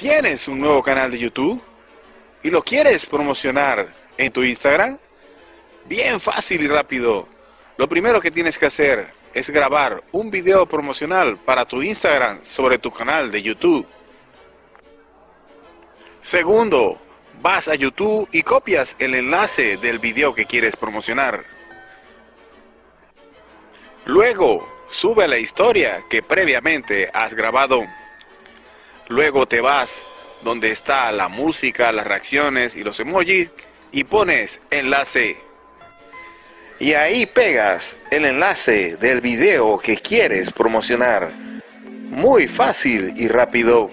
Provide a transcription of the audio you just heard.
¿Tienes un nuevo canal de YouTube? ¿Y lo quieres promocionar en tu Instagram? Bien fácil y rápido. Lo primero que tienes que hacer es grabar un video promocional para tu Instagram sobre tu canal de YouTube. Segundo, vas a YouTube y copias el enlace del video que quieres promocionar. Luego, sube la historia que previamente has grabado. Luego te vas donde está la música, las reacciones y los emojis y pones enlace. Y ahí pegas el enlace del video que quieres promocionar. Muy fácil y rápido.